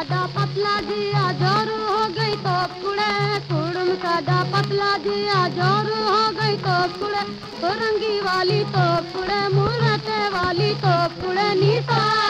سادہ پتلا جی دیا جور ہو گئی تو کڑے، کڑم سادہ پتلا جی دیا جور ہو گئی تو کڑے۔ فرنگی والی تو کڑے، مورتے والی تو کڑے، نیتا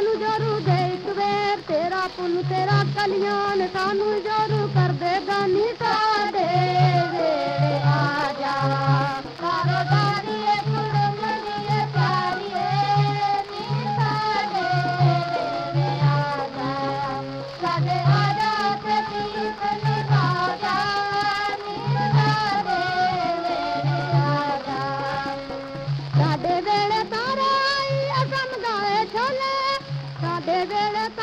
سانو جارو دے ایک ویر تیرا پل تیرا کلیان سانو جارو کر دے دانی کا دے ಸದೆ ಬೆಳಕ